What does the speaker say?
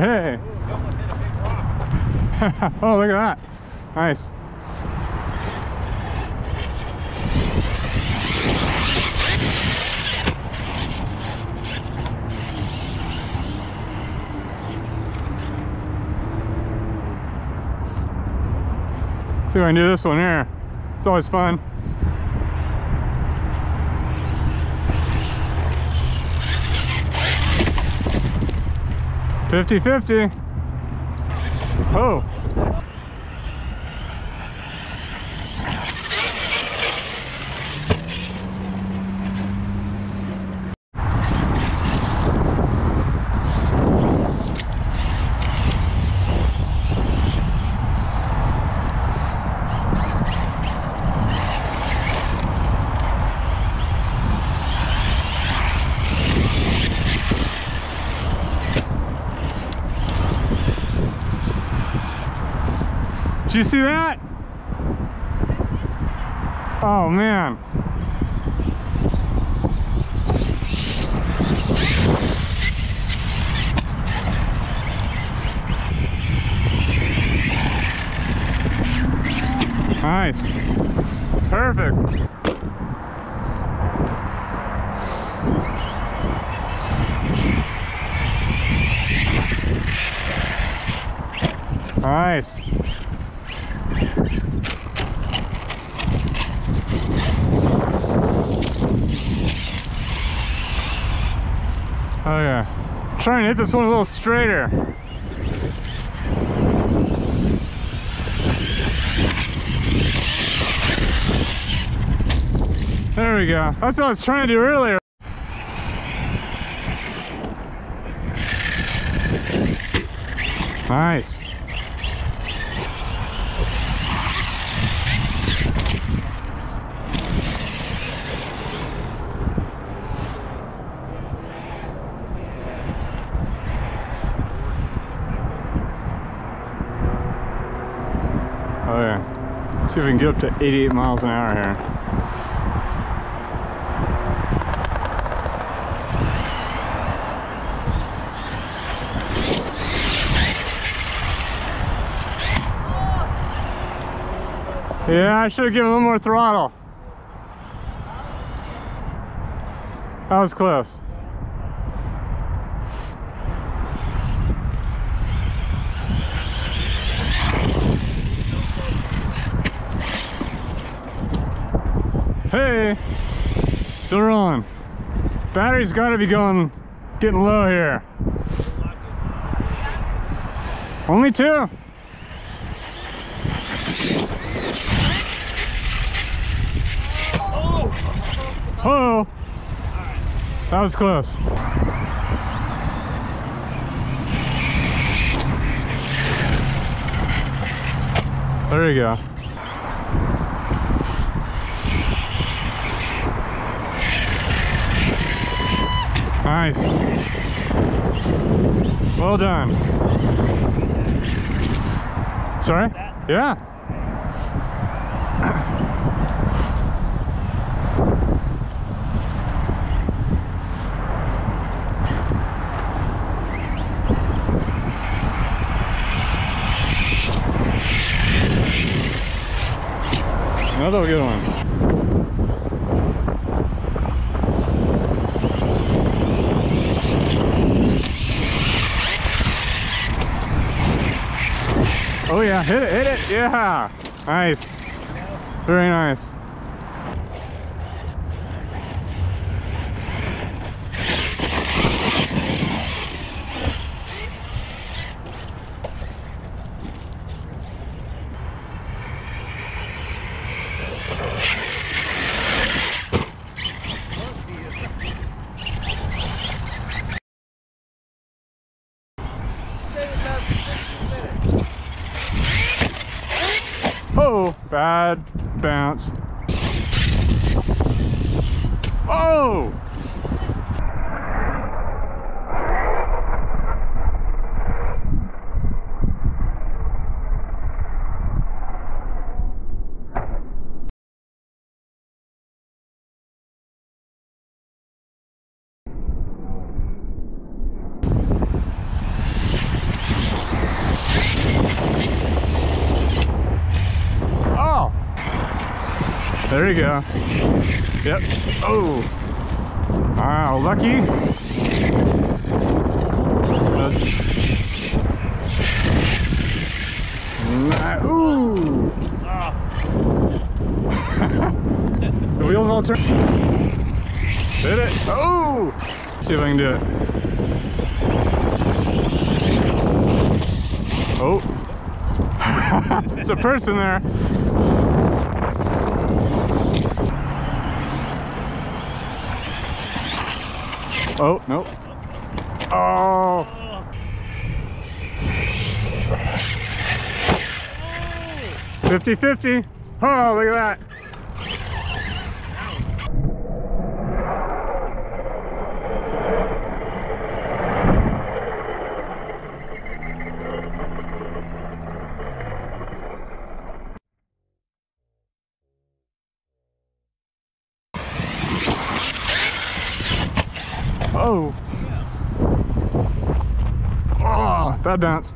Hey. oh, look at that. Nice. See if I can do this one here. It's always fun. Fifty fifty. Oh. You see that? Oh man. Nice. Perfect. Nice. Oh yeah. Trying to hit this one a little straighter. There we go. That's what I was trying to do earlier. Nice. Oh yeah. See if we can get up to 88 miles an hour here. Yeah, I should have given a little more throttle. That was close. Hey, still rolling. Battery's got to be going, getting low here. Only two. Oh, that was close. There you go. Nice. Well done. Sorry? Yeah. Another good one. Oh yeah, hit it, hit it, yeah. Nice. Very nice. Oh, bad bounce. Oh! There you go. Yep. Oh. Wow, lucky. Ooh. the wheels all turn. Hit it. Oh. See if I can do it. Oh. It's a person there. Oh, no. Oh. Fifty fifty. Oh, look at that. Oh. Oh, bad bounce.